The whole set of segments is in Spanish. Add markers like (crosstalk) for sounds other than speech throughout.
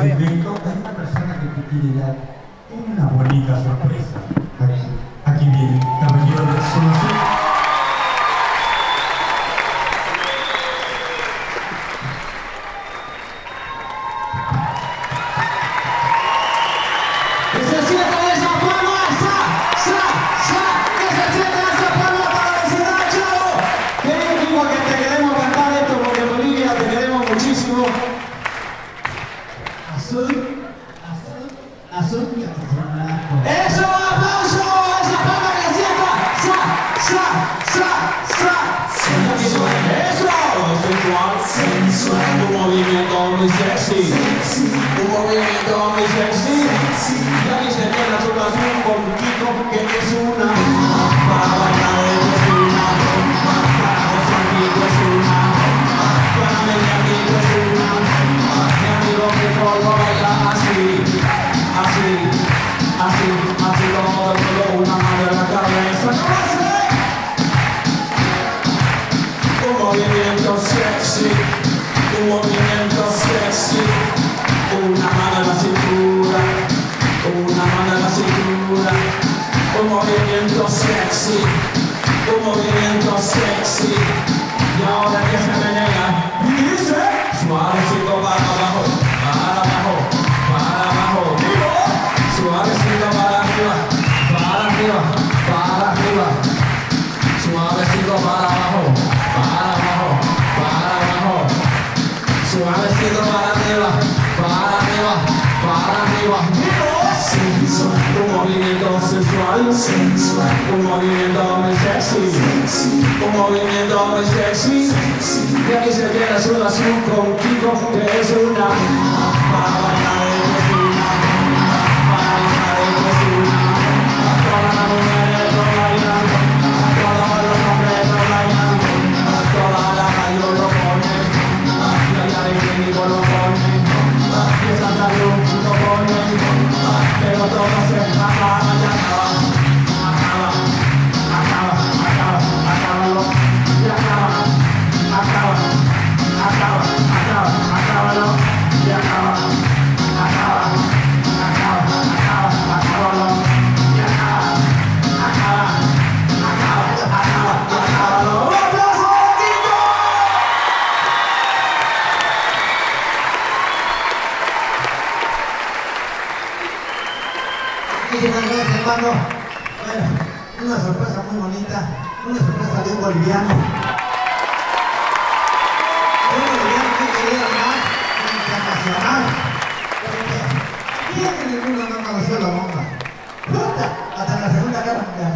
hay una persona que te quiere dar una bonita sorpresa. Aquí, aquí viene, caballero de solución. Muy sexy, un movimiento muy sexy. Ya dice que la relación con Kiko que es una para bailar es una para gozar Kiko es una para mí mi amigo es una mi amigo que solo baila así así así así como solo una mano en la cabeza ¿Cómo hace? un movimiento sexy un movimiento sexy una mano en suavecito para arriba, para arriba, para arriba, sensual, un movimiento sensual, sensual, un movimiento muy sexy, un movimiento muy sexy, y aquí se queda su azul contigo, que Eu te dou o nome de Mas pelo não serve pra falar de Bueno, una sorpresa muy bonita, una sorpresa de un boliviano. Un boliviano que quería más internacional. Porque, ¿Quién en el no conoció la bomba? Puta, hasta la Segunda Guerra Mundial.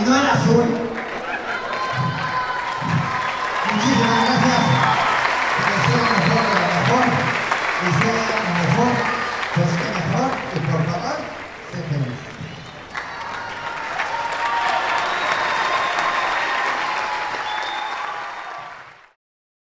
(laughs) Y no era azul,